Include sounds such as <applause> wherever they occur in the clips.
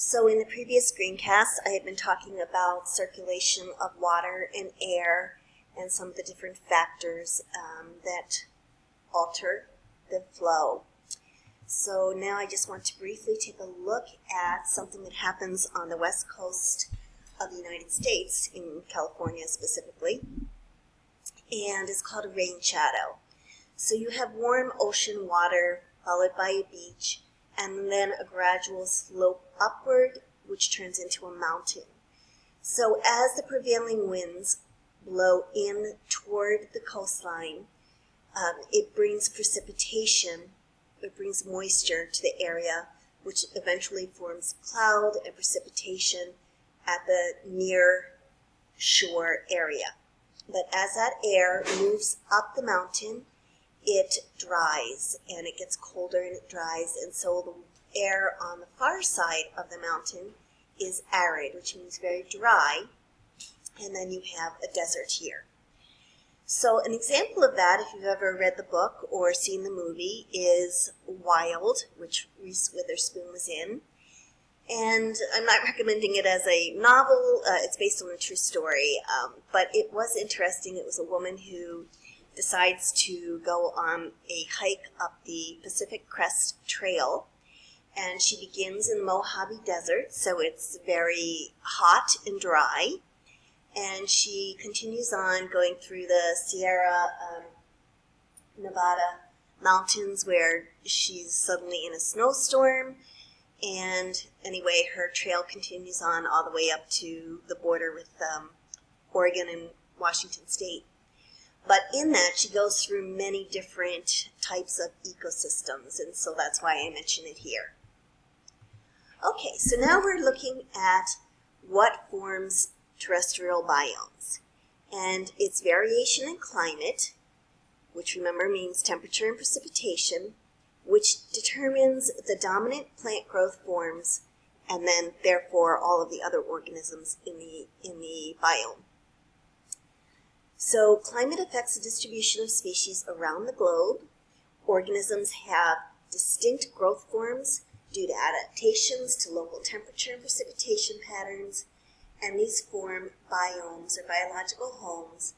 So in the previous screencast, I had been talking about circulation of water and air and some of the different factors um, that alter the flow. So now I just want to briefly take a look at something that happens on the west coast of the United States, in California specifically, and it's called a rain shadow. So you have warm ocean water followed by a beach, and then a gradual slope upward, which turns into a mountain. So as the prevailing winds blow in toward the coastline, um, it brings precipitation, it brings moisture to the area, which eventually forms cloud and precipitation at the near shore area. But as that air moves up the mountain, it dries and it gets colder and it dries, and so the air on the far side of the mountain is arid, which means very dry, and then you have a desert here. So an example of that, if you've ever read the book or seen the movie, is Wild, which Reese Witherspoon was in. And I'm not <laughs> recommending it as a novel. Uh, it's based on a true story, um, but it was interesting. It was a woman who decides to go on a hike up the Pacific Crest Trail. And she begins in the Mojave Desert, so it's very hot and dry. And she continues on going through the Sierra um, Nevada mountains where she's suddenly in a snowstorm. And anyway, her trail continues on all the way up to the border with um, Oregon and Washington State. But in that, she goes through many different types of ecosystems, and so that's why I mention it here. Okay, so now we're looking at what forms terrestrial biomes and its variation in climate, which remember means temperature and precipitation, which determines the dominant plant growth forms and then therefore all of the other organisms in the, in the biome. So climate affects the distribution of species around the globe. Organisms have distinct growth forms due to adaptations to local temperature and precipitation patterns, and these form biomes or biological homes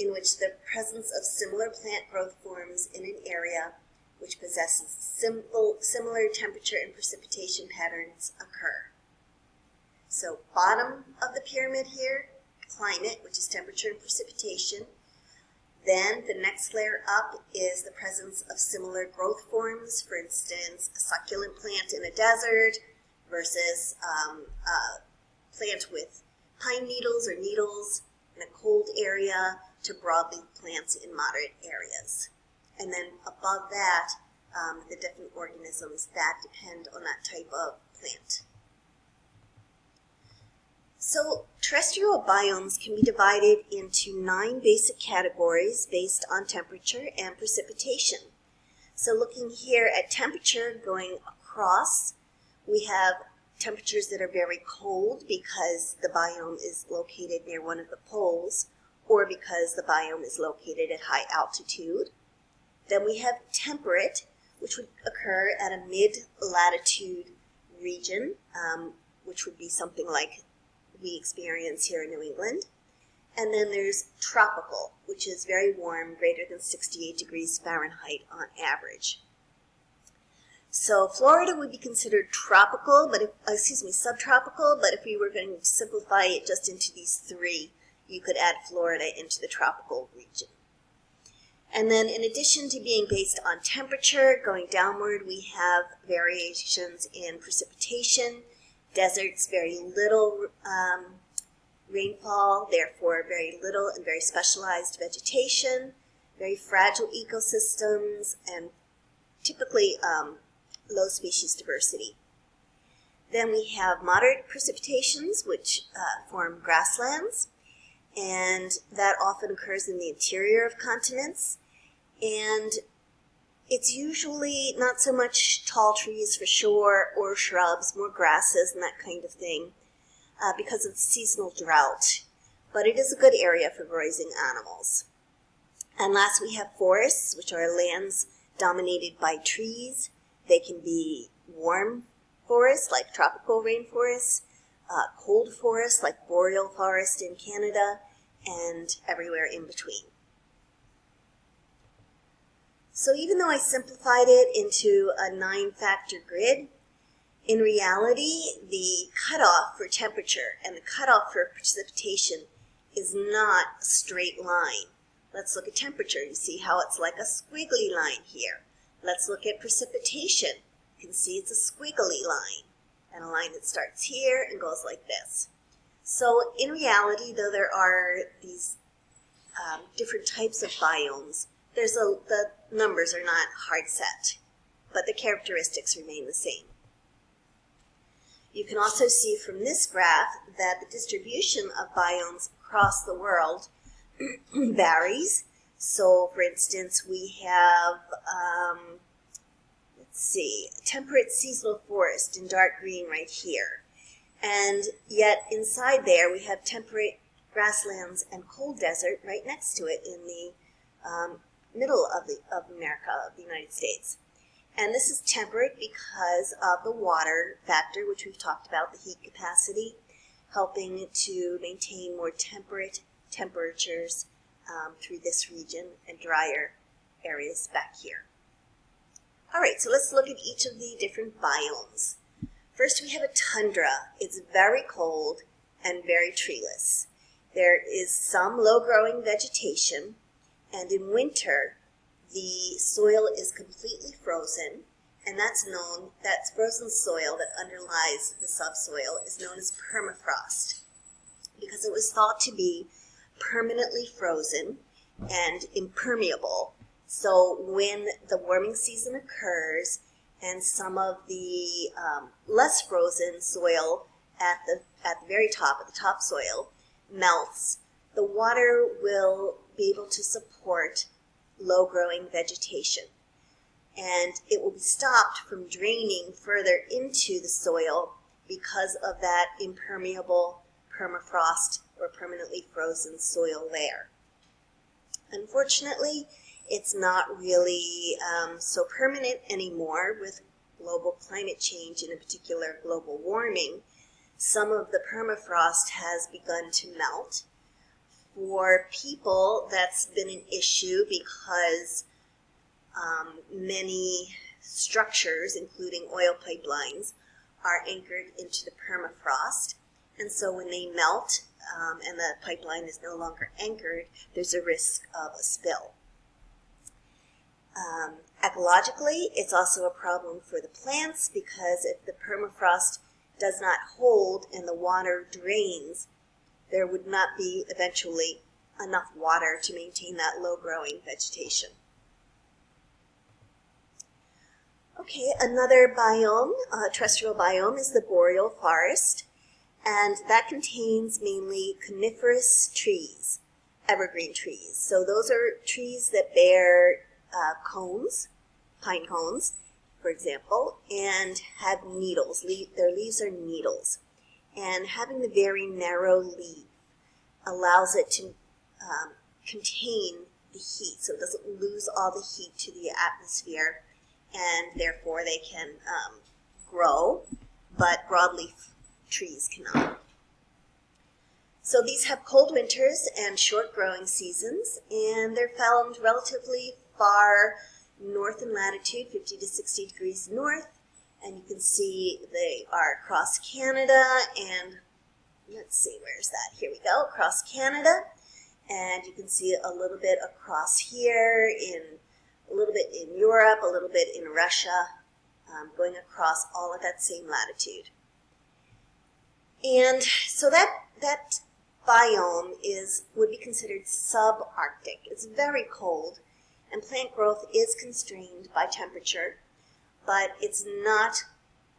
in which the presence of similar plant growth forms in an area which possesses simple, similar temperature and precipitation patterns occur. So bottom of the pyramid here climate, which is temperature and precipitation. Then the next layer up is the presence of similar growth forms, for instance, a succulent plant in a desert versus um, a plant with pine needles or needles in a cold area to broadleaf plants in moderate areas. And then above that, um, the different organisms that depend on that type of plant. So terrestrial biomes can be divided into nine basic categories based on temperature and precipitation. So looking here at temperature going across, we have temperatures that are very cold because the biome is located near one of the poles or because the biome is located at high altitude. Then we have temperate, which would occur at a mid-latitude region, um, which would be something like we experience here in New England. And then there's tropical, which is very warm, greater than 68 degrees Fahrenheit on average. So Florida would be considered tropical, but if, uh, excuse me, subtropical, but if we were going to simplify it just into these three, you could add Florida into the tropical region. And then in addition to being based on temperature, going downward, we have variations in precipitation, Deserts, very little um, rainfall, therefore very little and very specialized vegetation, very fragile ecosystems, and typically um, low species diversity. Then we have moderate precipitations, which uh, form grasslands, and that often occurs in the interior of continents. And it's usually not so much tall trees for sure or shrubs, more grasses and that kind of thing uh, because of the seasonal drought. But it is a good area for grazing animals. And last we have forests, which are lands dominated by trees. They can be warm forests like tropical rainforests, uh, cold forests like boreal forest in Canada, and everywhere in between. So even though I simplified it into a nine-factor grid, in reality, the cutoff for temperature and the cutoff for precipitation is not a straight line. Let's look at temperature. You see how it's like a squiggly line here. Let's look at precipitation. You can see it's a squiggly line and a line that starts here and goes like this. So in reality, though there are these um, different types of biomes, there's a, the numbers are not hard set, but the characteristics remain the same. You can also see from this graph that the distribution of biomes across the world <clears throat> varies. So, for instance, we have, um, let's see, temperate seasonal forest in dark green right here. And yet inside there we have temperate grasslands and cold desert right next to it in the um, middle of, the, of America, of the United States. And this is temperate because of the water factor, which we've talked about, the heat capacity, helping to maintain more temperate temperatures um, through this region and drier areas back here. All right, so let's look at each of the different biomes. First, we have a tundra. It's very cold and very treeless. There is some low-growing vegetation, and in winter, the soil is completely frozen, and that's known, that frozen soil that underlies the subsoil is known as permafrost, because it was thought to be permanently frozen and impermeable. So when the warming season occurs and some of the um, less frozen soil at the, at the very top, at the topsoil, melts, the water will be able to support low growing vegetation. And it will be stopped from draining further into the soil because of that impermeable permafrost or permanently frozen soil layer. Unfortunately, it's not really um, so permanent anymore with global climate change and in particular global warming. Some of the permafrost has begun to melt. For people, that's been an issue because um, many structures, including oil pipelines, are anchored into the permafrost. And so when they melt, um, and the pipeline is no longer anchored, there's a risk of a spill. Um, ecologically, it's also a problem for the plants because if the permafrost does not hold and the water drains, there would not be eventually enough water to maintain that low growing vegetation. Okay, another biome, uh, terrestrial biome, is the boreal forest and that contains mainly coniferous trees, evergreen trees. So those are trees that bear uh, cones, pine cones, for example, and have needles. Le their leaves are needles. And having the very narrow leaf allows it to um, contain the heat, so it doesn't lose all the heat to the atmosphere, and therefore they can um, grow, but broadleaf trees cannot. So these have cold winters and short growing seasons, and they're found relatively far north in latitude, 50 to 60 degrees north, and you can see they are across Canada and let's see, where's that? Here we go, across Canada, and you can see a little bit across here in a little bit in Europe, a little bit in Russia, um, going across all of that same latitude. And so that, that biome is, would be considered subarctic. It's very cold, and plant growth is constrained by temperature, but it's not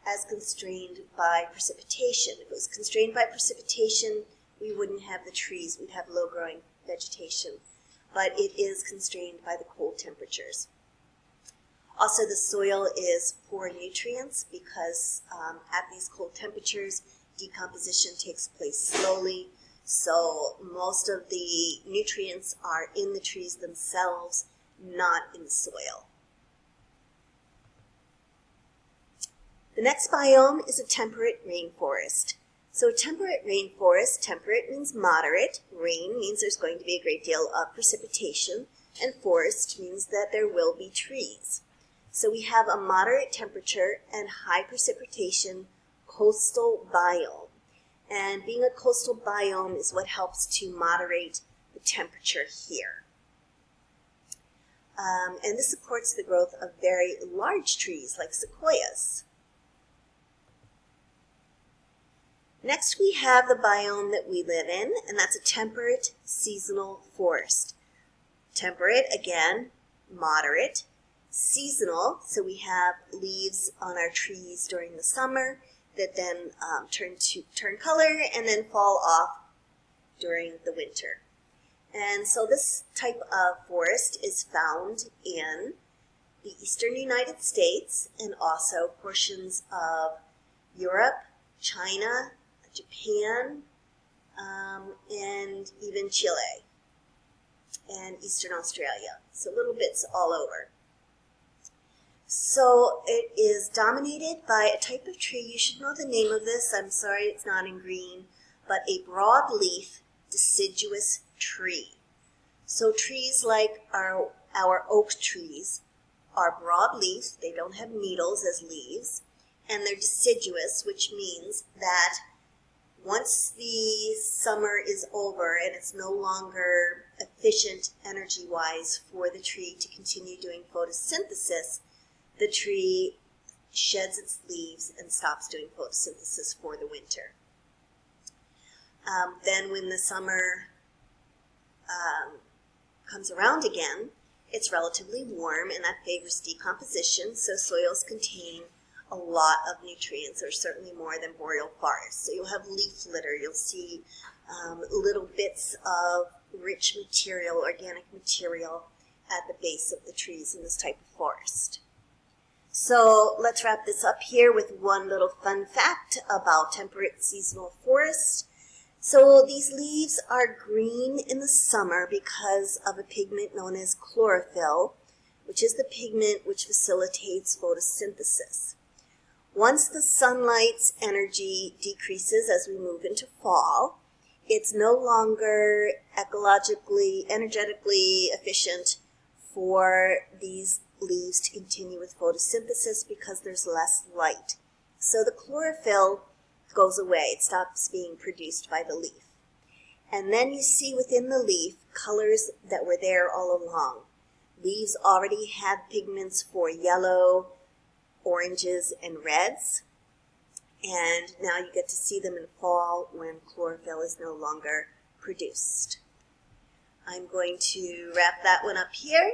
as constrained by precipitation. If it was constrained by precipitation, we wouldn't have the trees, we'd have low-growing vegetation. But it is constrained by the cold temperatures. Also, the soil is poor in nutrients because um, at these cold temperatures, decomposition takes place slowly. So most of the nutrients are in the trees themselves, not in the soil. The next biome is a temperate rainforest. So temperate rainforest, temperate means moderate, rain means there's going to be a great deal of precipitation, and forest means that there will be trees. So we have a moderate temperature and high precipitation coastal biome. And being a coastal biome is what helps to moderate the temperature here. Um, and this supports the growth of very large trees like sequoias. Next we have the biome that we live in, and that's a temperate seasonal forest. Temperate, again, moderate, seasonal, so we have leaves on our trees during the summer that then um, turn to turn color and then fall off during the winter. And so this type of forest is found in the eastern United States and also portions of Europe, China, Japan, um, and even Chile and eastern Australia. So little bits all over. So it is dominated by a type of tree. You should know the name of this. I'm sorry it's not in green, but a broadleaf deciduous tree. So trees like our, our oak trees are broadleaf. They don't have needles as leaves. And they're deciduous, which means that once the summer is over and it's no longer efficient energy-wise for the tree to continue doing photosynthesis, the tree sheds its leaves and stops doing photosynthesis for the winter. Um, then when the summer um, comes around again, it's relatively warm and that favors decomposition, so soils contain a lot of nutrients, or certainly more than boreal forests. So you'll have leaf litter, you'll see um, little bits of rich material, organic material at the base of the trees in this type of forest. So let's wrap this up here with one little fun fact about temperate seasonal forests. So these leaves are green in the summer because of a pigment known as chlorophyll, which is the pigment which facilitates photosynthesis. Once the sunlight's energy decreases as we move into fall, it's no longer ecologically, energetically efficient for these leaves to continue with photosynthesis because there's less light. So the chlorophyll goes away. It stops being produced by the leaf. And then you see within the leaf colors that were there all along. Leaves already had pigments for yellow, oranges, and reds. And now you get to see them in fall when chlorophyll is no longer produced. I'm going to wrap that one up here